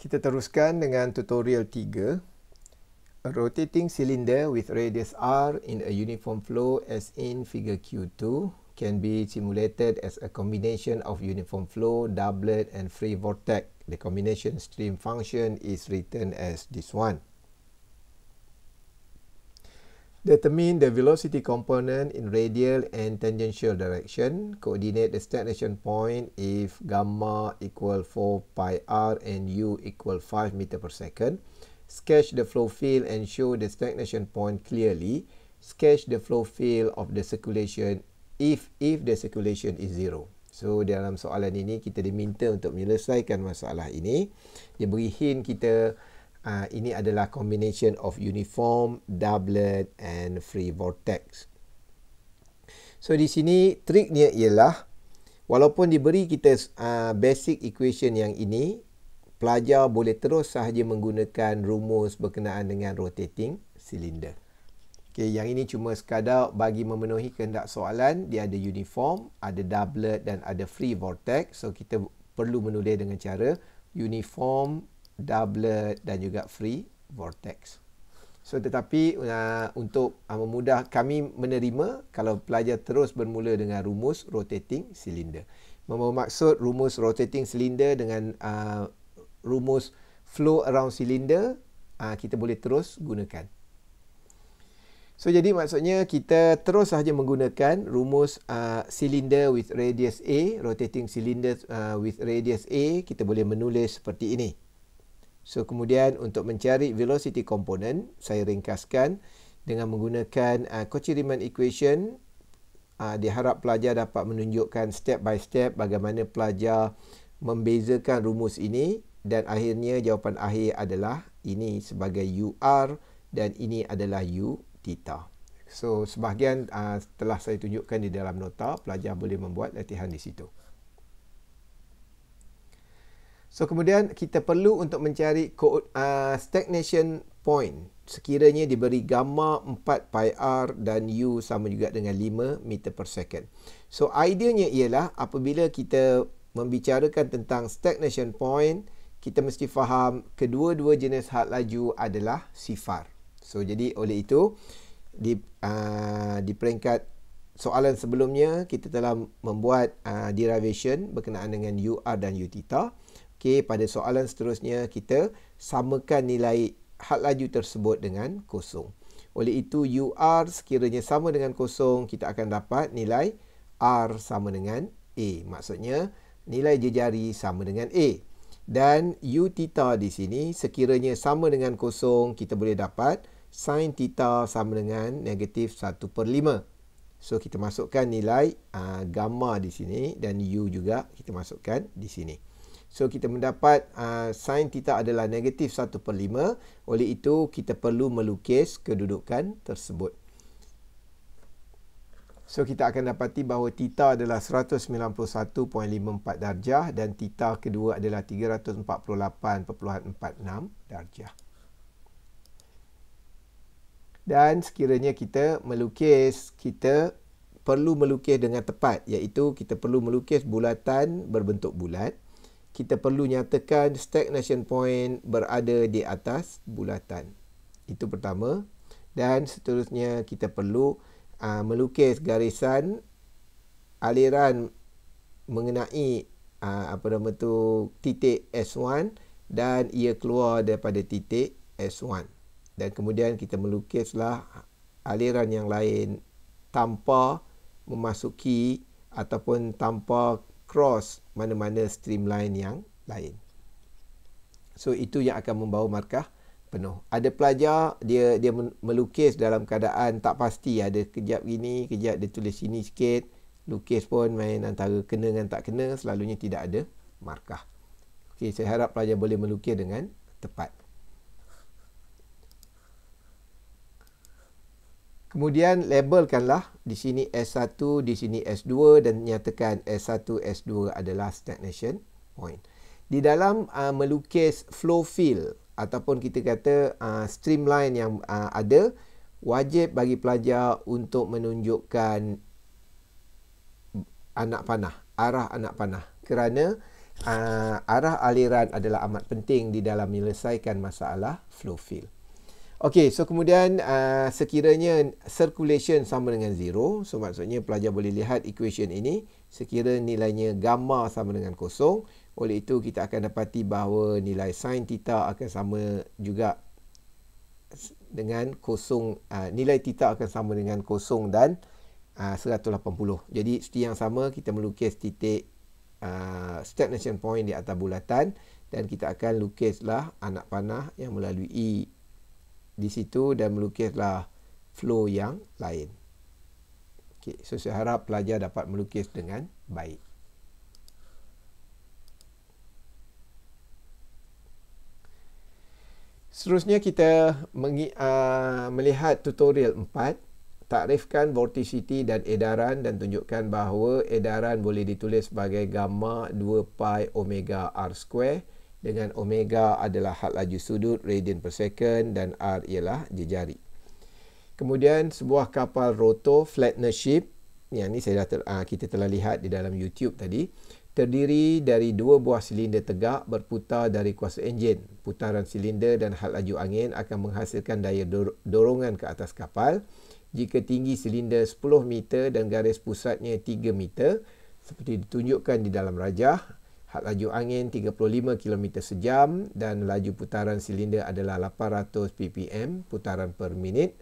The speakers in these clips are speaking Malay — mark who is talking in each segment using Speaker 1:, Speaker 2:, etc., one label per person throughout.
Speaker 1: Kita teruskan dengan tutorial 3. A rotating cylinder with radius r in a uniform flow as in figure Q2 can be simulated as a combination of uniform flow, doublet and free vortex. The combination stream function is written as this one. Determine the velocity component in radial and tangential direction. Coordinate the stagnation point if gamma equal 4 pi r and u equal 5 meter per second. Sketch the flow field and show the stagnation point clearly. Sketch the flow field of the circulation if if the circulation is zero. So dalam soalan ini kita diminta untuk menyelesaikan masalah ini. Dia beri hint kita uh, ini adalah combination of uniform, doublet and free vortex. So di sini triknya ialah walaupun diberi kita uh, basic equation yang ini, pelajar boleh terus sahaja menggunakan rumus berkenaan dengan rotating cylinder. Okay, yang ini cuma sekadar bagi memenuhi kehendak soalan. Dia ada uniform, ada doublet dan ada free vortex. So kita perlu menulis dengan cara uniform, doublet dan juga free vortex. So tetapi uh, untuk uh, memudah kami menerima kalau pelajar terus bermula dengan rumus rotating cylinder. Maksud rumus rotating cylinder dengan uh, rumus flow around cylinder uh, kita boleh terus gunakan. So jadi maksudnya kita terus sahaja menggunakan rumus uh, cylinder with radius A, rotating cylinder uh, with radius A, kita boleh menulis seperti ini. So kemudian untuk mencari velocity component, saya ringkaskan dengan menggunakan uh, Cauchy-Riemann equation. Uh, diharap pelajar dapat menunjukkan step by step bagaimana pelajar membezakan rumus ini dan akhirnya jawapan akhir adalah ini sebagai UR dan ini adalah U theta. So sebahagian uh, telah saya tunjukkan di dalam nota, pelajar boleh membuat latihan di situ. So kemudian kita perlu untuk mencari uh, stagnation point sekiranya diberi gamma 4 pi r dan u sama juga dengan 5 meter per second. So ideanya ialah apabila kita membicarakan tentang stagnation point, kita mesti faham kedua-dua jenis had laju adalah sifar. So jadi oleh itu di uh, di peringkat soalan sebelumnya kita telah membuat uh, derivation berkenaan dengan UR dan U theta. Okey, pada soalan seterusnya kita samakan nilai had laju tersebut dengan kosong. Oleh itu UR sekiranya sama dengan kosong, kita akan dapat nilai R sama dengan A. Maksudnya nilai jejari sama dengan A. Dan U theta di sini sekiranya sama dengan kosong, kita boleh dapat sin theta sama dengan negatif 1 per 5. So kita masukkan nilai uh, gamma di sini dan U juga kita masukkan di sini. So kita mendapat uh, sin theta adalah negatif 1 per 5. Oleh itu kita perlu melukis kedudukan tersebut. So kita akan dapati bahawa theta adalah 191.54 darjah dan theta kedua adalah 348.46 darjah. Dan sekiranya kita melukis, kita perlu melukis dengan tepat iaitu kita perlu melukis bulatan berbentuk bulat kita perlu nyatakan stagnation point berada di atas bulatan. Itu pertama. Dan seterusnya kita perlu uh, melukis garisan aliran mengenai uh, apa nama tu titik S1 dan ia keluar daripada titik S1. Dan kemudian kita melukislah aliran yang lain tanpa memasuki ataupun tanpa cross mana-mana streamline yang lain. So itu yang akan membawa markah penuh. Ada pelajar dia dia melukis dalam keadaan tak pasti ada kejap gini, kejap dia tulis sini sikit, lukis pun main antara kena dengan tak kena, selalunya tidak ada markah. Okey, saya harap pelajar boleh melukis dengan tepat. Kemudian labelkanlah di sini S1, di sini S2 dan nyatakan S1, S2 adalah stagnation point. Di dalam uh, melukis flow field ataupun kita kata uh, streamline yang uh, ada, wajib bagi pelajar untuk menunjukkan anak panah, arah anak panah. Kerana uh, arah aliran adalah amat penting di dalam menyelesaikan masalah flow field. Okey, so kemudian uh, sekiranya circulation sama dengan zero, so maksudnya pelajar boleh lihat equation ini, sekira nilainya gamma sama dengan kosong, oleh itu kita akan dapati bahawa nilai sin theta akan sama juga dengan kosong, uh, nilai theta akan sama dengan kosong dan uh, 180. Jadi seperti yang sama kita melukis titik uh, stagnation point di atas bulatan dan kita akan lukislah anak panah yang melalui di situ dan melukislah flow yang lain. Okay, so saya harap pelajar dapat melukis dengan baik. Seterusnya kita mengi, uh, melihat tutorial 4. Takrifkan vorticity dan edaran dan tunjukkan bahawa edaran boleh ditulis sebagai gamma 2 pi omega r square dengan omega adalah had laju sudut radian per second dan r ialah jejari. Kemudian sebuah kapal roto flatner ship yang ni saya dah ter, aa, ah, kita telah lihat di dalam YouTube tadi terdiri dari dua buah silinder tegak berputar dari kuasa enjin. Putaran silinder dan had laju angin akan menghasilkan daya dor- dorongan ke atas kapal jika tinggi silinder 10 meter dan garis pusatnya 3 meter seperti ditunjukkan di dalam rajah laju angin 35 km sejam dan laju putaran silinder adalah 800 ppm putaran per minit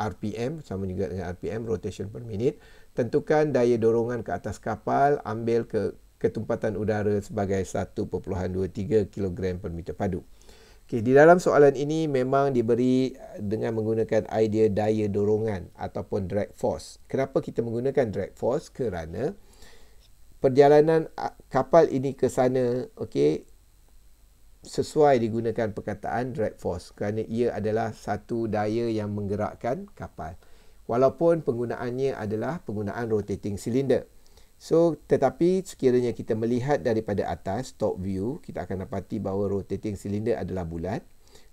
Speaker 1: RPM sama juga dengan RPM rotation per minit tentukan daya dorongan ke atas kapal ambil ke ketumpatan udara sebagai 1.23 kg per meter padu Okay, di dalam soalan ini memang diberi dengan menggunakan idea daya dorongan ataupun drag force. Kenapa kita menggunakan drag force? Kerana perjalanan kapal ini ke sana okey sesuai digunakan perkataan drag force kerana ia adalah satu daya yang menggerakkan kapal. Walaupun penggunaannya adalah penggunaan rotating cylinder. So tetapi sekiranya kita melihat daripada atas top view kita akan dapati bahawa rotating cylinder adalah bulat.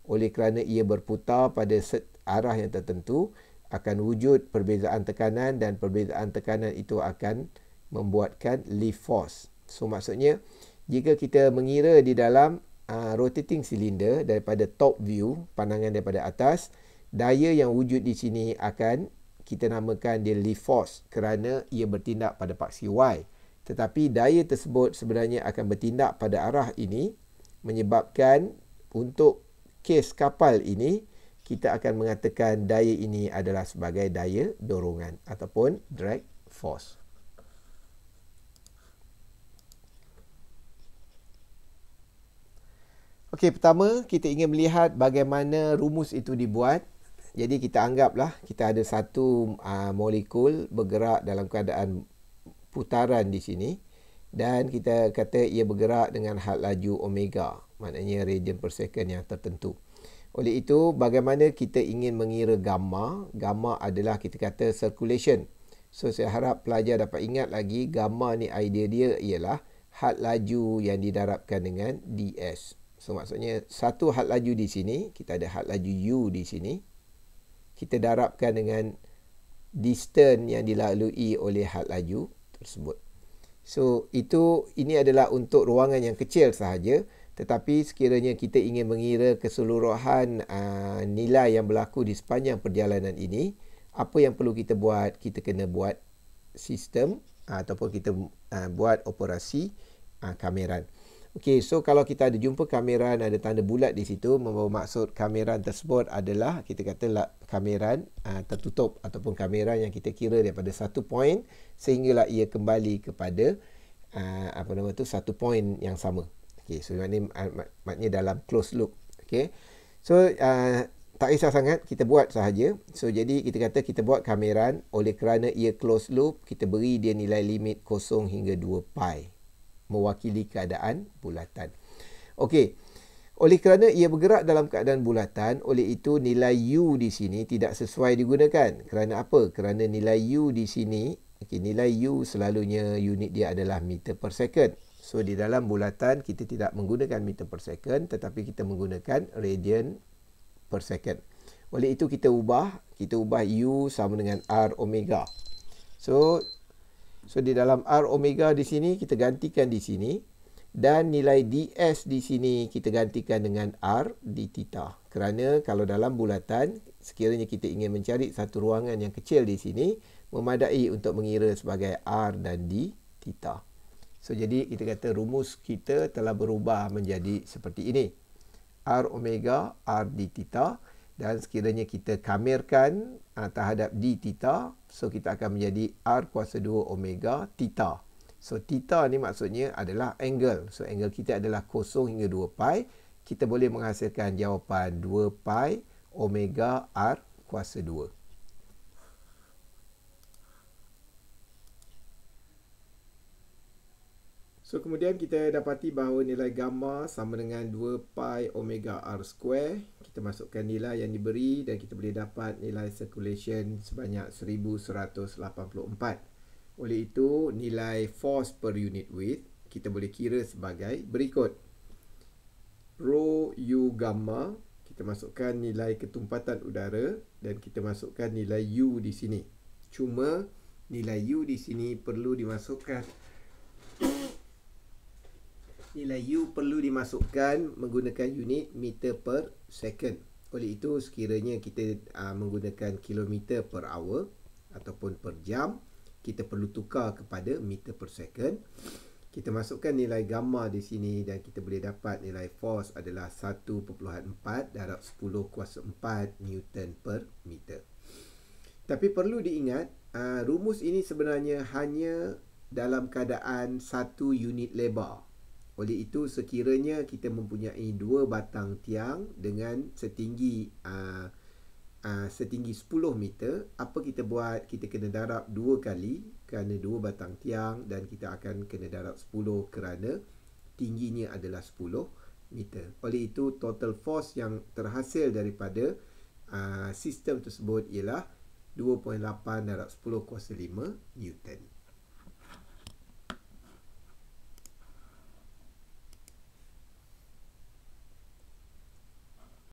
Speaker 1: Oleh kerana ia berputar pada arah yang tertentu akan wujud perbezaan tekanan dan perbezaan tekanan itu akan membuatkan lift force. So maksudnya jika kita mengira di dalam uh, rotating cylinder daripada top view, pandangan daripada atas, daya yang wujud di sini akan kita namakan dia lift force kerana ia bertindak pada paksi Y. Tetapi daya tersebut sebenarnya akan bertindak pada arah ini menyebabkan untuk kes kapal ini kita akan mengatakan daya ini adalah sebagai daya dorongan ataupun drag force. Okey, pertama kita ingin melihat bagaimana rumus itu dibuat. Jadi kita anggaplah kita ada satu uh, molekul bergerak dalam keadaan putaran di sini dan kita kata ia bergerak dengan had laju omega, maknanya radian per second yang tertentu. Oleh itu, bagaimana kita ingin mengira gamma? Gamma adalah kita kata circulation. So saya harap pelajar dapat ingat lagi gamma ni idea dia ialah had laju yang didarabkan dengan ds. So maksudnya satu had laju di sini, kita ada had laju U di sini. Kita darabkan dengan distance yang dilalui oleh had laju tersebut. So itu ini adalah untuk ruangan yang kecil sahaja tetapi sekiranya kita ingin mengira keseluruhan uh, nilai yang berlaku di sepanjang perjalanan ini, apa yang perlu kita buat? Kita kena buat sistem uh, ataupun kita uh, buat operasi uh, kameran. Okey, so kalau kita ada jumpa kameran ada tanda bulat di situ, membawa maksud kameran tersebut adalah kita katalah kameran uh, tertutup ataupun kameran yang kita kira daripada satu point sehinggalah ia kembali kepada uh, apa nama tu satu point yang sama. Okey, so maknanya, mak, maknanya dalam close loop. Okey. So uh, tak kisah sangat kita buat sahaja. So jadi kita kata kita buat kameran oleh kerana ia close loop, kita beri dia nilai limit kosong hingga 2 pi mewakili keadaan bulatan. Okey. Oleh kerana ia bergerak dalam keadaan bulatan, oleh itu nilai U di sini tidak sesuai digunakan. Kerana apa? Kerana nilai U di sini, okay, nilai U selalunya unit dia adalah meter per second. So di dalam bulatan kita tidak menggunakan meter per second tetapi kita menggunakan radian per second. Oleh itu kita ubah, kita ubah U sama dengan R omega. So So di dalam R omega di sini kita gantikan di sini. Dan nilai ds di sini kita gantikan dengan r di theta. Kerana kalau dalam bulatan sekiranya kita ingin mencari satu ruangan yang kecil di sini memadai untuk mengira sebagai r dan d theta. So jadi kita kata rumus kita telah berubah menjadi seperti ini. R omega r d theta dan sekiranya kita kamirkan uh, terhadap d theta so kita akan menjadi r kuasa 2 omega theta So theta ni maksudnya adalah angle. So angle kita adalah kosong hingga 2 pi. Kita boleh menghasilkan jawapan 2 pi omega r kuasa 2. So kemudian kita dapati bahawa nilai gamma sama dengan 2 pi omega r square. Kita masukkan nilai yang diberi dan kita boleh dapat nilai circulation sebanyak 1184. Oleh itu, nilai force per unit weight kita boleh kira sebagai berikut. Rho U gamma, kita masukkan nilai ketumpatan udara dan kita masukkan nilai U di sini. Cuma nilai U di sini perlu dimasukkan nilai U perlu dimasukkan menggunakan unit meter per second. Oleh itu sekiranya kita uh, menggunakan kilometer per hour ataupun per jam, kita perlu tukar kepada meter per second. Kita masukkan nilai gamma di sini dan kita boleh dapat nilai force adalah 1.4 darab 10 kuasa 4 Newton per meter. Tapi perlu diingat, uh, rumus ini sebenarnya hanya dalam keadaan satu unit lebar. Oleh itu, sekiranya kita mempunyai dua batang tiang dengan setinggi uh, uh, setinggi 10 meter apa kita buat? Kita kena darab dua kali kerana dua batang tiang dan kita akan kena darab 10 kerana tingginya adalah 10 meter. Oleh itu total force yang terhasil daripada uh, sistem tersebut ialah 2.8 darab 10 kuasa 5 Newton